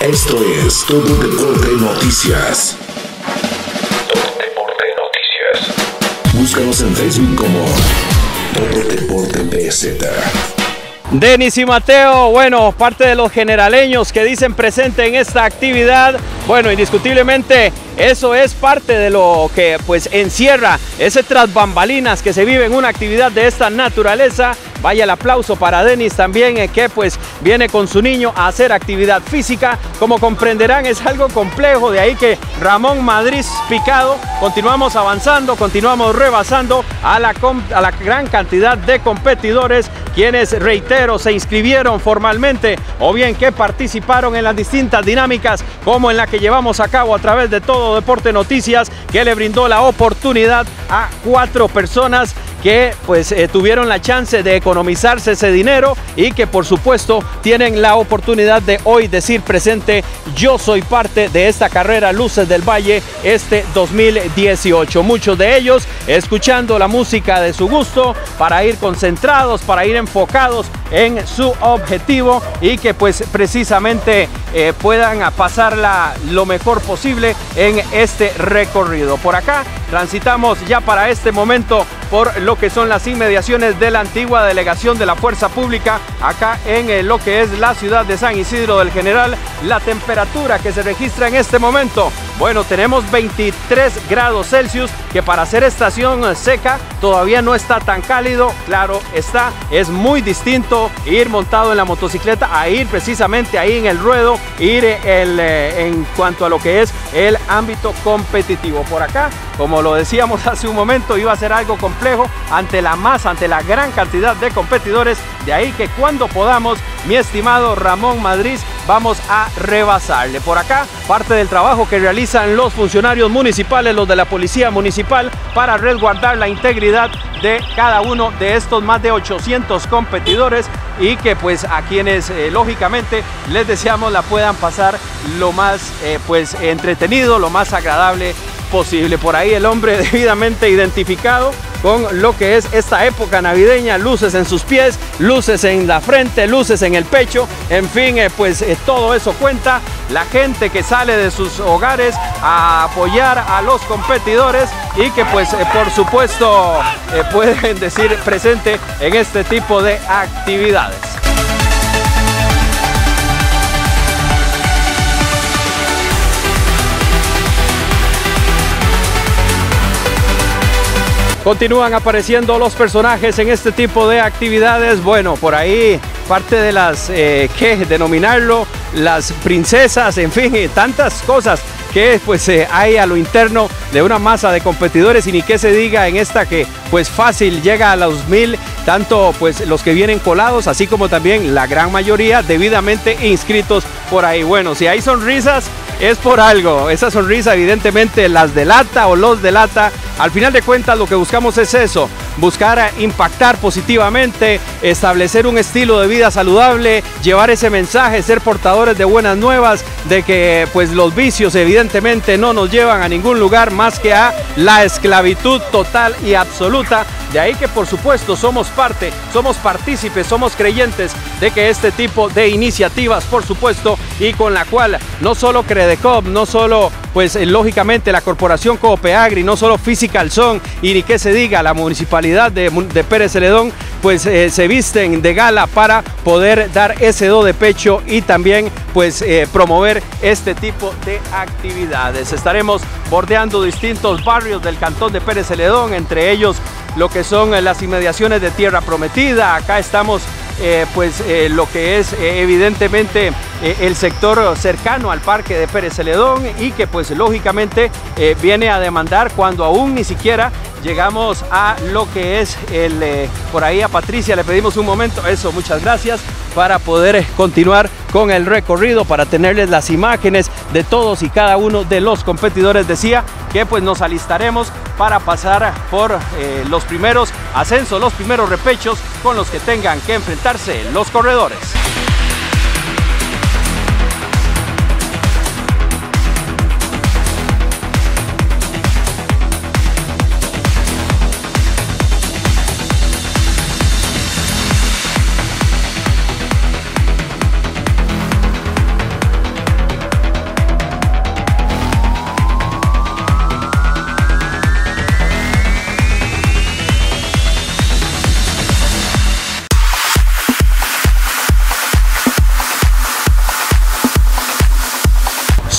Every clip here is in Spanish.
Esto es Todo Deporte Noticias. Todo Deporte Noticias. Búscanos en Facebook como Todo Deporte BZ. Denis y Mateo, bueno, parte de los generaleños que dicen presente en esta actividad, bueno, indiscutiblemente eso es parte de lo que pues encierra ese tras bambalinas que se vive en una actividad de esta naturaleza. Vaya el aplauso para Denis también, eh, que pues viene con su niño a hacer actividad física. Como comprenderán, es algo complejo, de ahí que Ramón Madrid picado. Continuamos avanzando, continuamos rebasando a la, a la gran cantidad de competidores, quienes, reitero, se inscribieron formalmente o bien que participaron en las distintas dinámicas, como en la que llevamos a cabo a través de todo Deporte Noticias, que le brindó la oportunidad a cuatro personas que pues eh, tuvieron la chance de economizarse ese dinero y que por supuesto tienen la oportunidad de hoy decir presente yo soy parte de esta carrera Luces del Valle este 2018. Muchos de ellos escuchando la música de su gusto para ir concentrados, para ir enfocados en su objetivo y que pues precisamente eh, puedan pasarla lo mejor posible en este recorrido. Por acá transitamos ya para este momento por lo que son las inmediaciones de la antigua delegación de la Fuerza Pública acá en eh, lo que es la ciudad de San Isidro del General. La temperatura que se registra en este momento, bueno, tenemos 23 grados Celsius, que para hacer estación seca todavía no está tan cálido. Claro, está, es muy distinto ir montado en la motocicleta a ir precisamente ahí en el ruedo, ir eh, en cuanto a lo que es el ámbito competitivo. Por acá, como lo decíamos hace un momento, iba a ser algo complejo ante la masa, ante la gran cantidad de competidores. De ahí que cuando podamos, mi estimado Ramón Madrid, vamos a rebasarle. Por acá, parte del trabajo que realizan los funcionarios municipales, los de la Policía Municipal, para resguardar la integridad de cada uno de estos más de 800 competidores y que pues a quienes eh, lógicamente les deseamos la puedan pasar lo más eh, pues entretenido, lo más agradable posible. Por ahí el hombre debidamente identificado con lo que es esta época navideña, luces en sus pies, luces en la frente, luces en el pecho, en fin, eh, pues eh, todo eso cuenta. La gente que sale de sus hogares a apoyar a los competidores y que pues eh, por supuesto pueden decir presente en este tipo de actividades. Continúan apareciendo los personajes en este tipo de actividades. Bueno, por ahí parte de las, eh, ¿qué denominarlo? Las princesas, en fin, tantas cosas que pues eh, hay a lo interno de una masa de competidores y ni qué se diga en esta que pues fácil llega a los mil, tanto pues los que vienen colados, así como también la gran mayoría debidamente inscritos por ahí. Bueno, si hay sonrisas es por algo. Esa sonrisa evidentemente las delata o los delata. Al final de cuentas lo que buscamos es eso, buscar impactar positivamente, establecer un estilo de vida saludable, llevar ese mensaje, ser portadores de buenas nuevas, de que pues los vicios evidentemente no nos llevan a ningún lugar más que a la esclavitud total y absoluta de ahí que por supuesto somos parte, somos partícipes, somos creyentes de que este tipo de iniciativas, por supuesto, y con la cual no solo Credecop, no solo pues eh, lógicamente la corporación Coopeagri, no solo Physical Zone y ni que se diga la municipalidad de, Pérez Celedón, pues eh, se visten de gala para poder dar ese do de pecho y también pues eh, promover este tipo de actividades. Estaremos bordeando distintos barrios del cantón de Pérez Celedón, entre ellos lo que son las inmediaciones de Tierra Prometida. Acá estamos eh, pues eh, lo que es evidentemente el sector cercano al parque de Pérez Celedón y que pues lógicamente viene a demandar cuando aún ni siquiera llegamos a lo que es el por ahí a Patricia le pedimos un momento eso muchas gracias para poder continuar con el recorrido para tenerles las imágenes de todos y cada uno de los competidores. Decía que pues nos alistaremos para pasar por eh, los primeros ascensos, los primeros repechos con los que tengan que enfrentarse los corredores.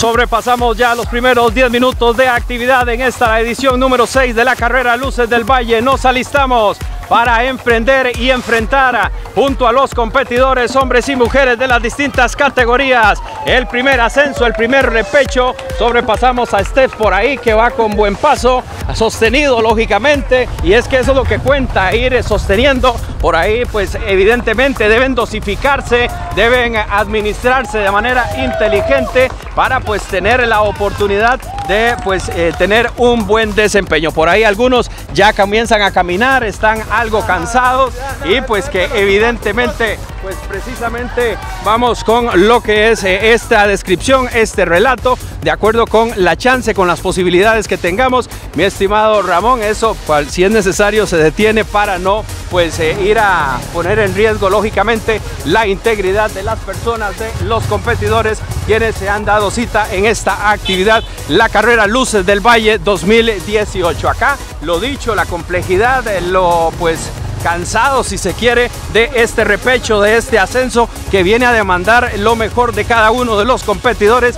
Sobrepasamos ya los primeros 10 minutos de actividad en esta edición número 6 de la carrera Luces del Valle. Nos alistamos para emprender y enfrentar junto a los competidores, hombres y mujeres de las distintas categorías. El primer ascenso, el primer repecho. Sobrepasamos a Steph por ahí que va con buen paso, sostenido lógicamente. Y es que eso es lo que cuenta, ir sosteniendo. Por ahí pues evidentemente deben dosificarse, deben administrarse de manera inteligente para pues tener la oportunidad de pues eh, tener un buen desempeño. Por ahí algunos ya comienzan a caminar, están algo cansados y pues que evidentemente pues precisamente vamos con lo que es eh, esta descripción, este relato, de acuerdo con la chance, con las posibilidades que tengamos. Mi estimado Ramón, eso si es necesario se detiene para no pues eh, ir a poner en riesgo lógicamente la integridad de las personas, de los competidores quienes se han dado cita en esta actividad, la carrera Luces del Valle 2018. Acá lo dicho, la complejidad, lo pues cansado si se quiere de este repecho, de este ascenso que viene a demandar lo mejor de cada uno de los competidores.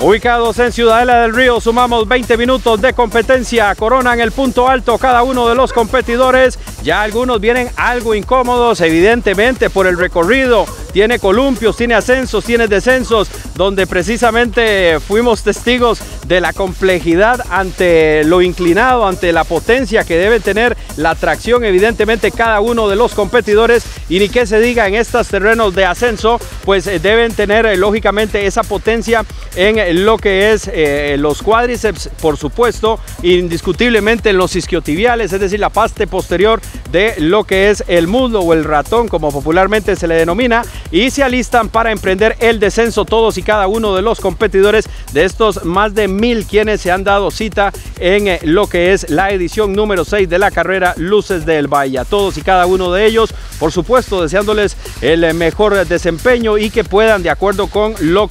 Ubicados en Ciudadela del Río, sumamos 20 minutos de competencia. Coronan el punto alto cada uno de los competidores. Ya algunos vienen algo incómodos, evidentemente, por el recorrido. Tiene columpios, tiene ascensos, tiene descensos, donde precisamente fuimos testigos de la complejidad ante lo inclinado, ante la potencia que debe tener la tracción, evidentemente, cada uno de los competidores. Y ni que se diga en estos terrenos de ascenso, pues eh, deben tener eh, lógicamente esa potencia en lo que es eh, los cuádriceps, por supuesto, indiscutiblemente en los isquiotibiales, es decir, la parte posterior de lo que es el muslo o el ratón, como popularmente se le denomina, y se alistan para emprender el descenso todos y cada uno de los competidores de estos más de mil quienes se han dado cita en eh, lo que es la edición número 6 de la carrera Luces del Valle. todos y cada uno de ellos, por supuesto, deseándoles el mejor desempeño y que puedan, de acuerdo con lo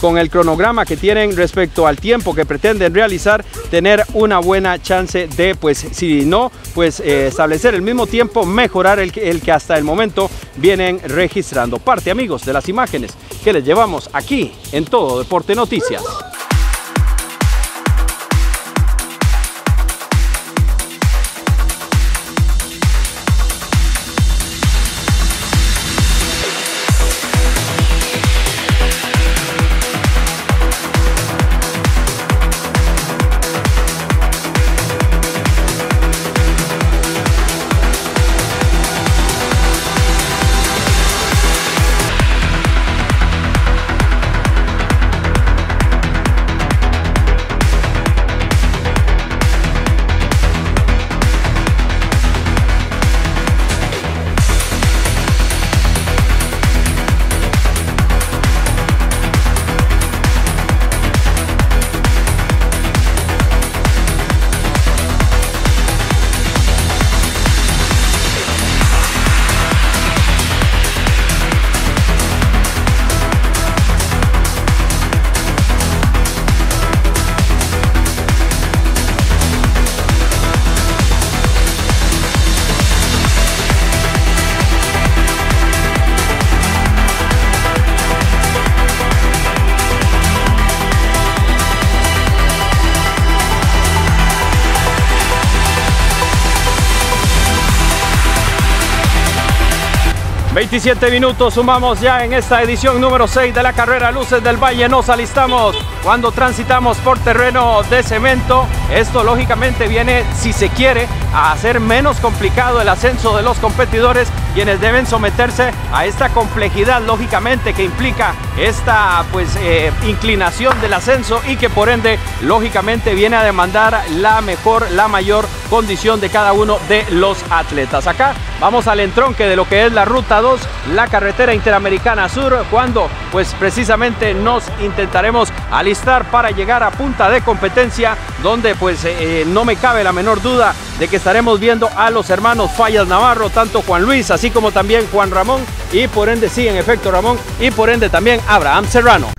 con el cronograma que tienen respecto al tiempo que pretenden realizar, tener una buena chance de, pues, si no, pues eh, establecer el mismo tiempo, mejorar el que hasta el momento vienen registrando. Parte, amigos, de las imágenes que les llevamos aquí en Todo Deporte Noticias. 27 minutos sumamos ya en esta edición número 6 de la carrera Luces del Valle. Nos alistamos cuando transitamos por terreno de cemento Esto lógicamente viene, si se quiere, a hacer menos complicado el ascenso de los competidores, quienes deben someterse a esta complejidad lógicamente que implica esta pues eh, inclinación del ascenso y que por ende lógicamente viene a demandar la mejor, la mayor condición de cada uno de los atletas. Acá vamos al entronque de lo que es la ruta 2, la carretera interamericana sur, cuando pues precisamente nos intentaremos alistar para llegar a punta de competencia, donde pues eh, no me cabe la menor duda de que estaremos viendo a los hermanos Fallas Navarro, tanto Juan Luis, así como también Juan Ramón, y por ende sí, en efecto Ramón, y por ende también Abraham Serrano.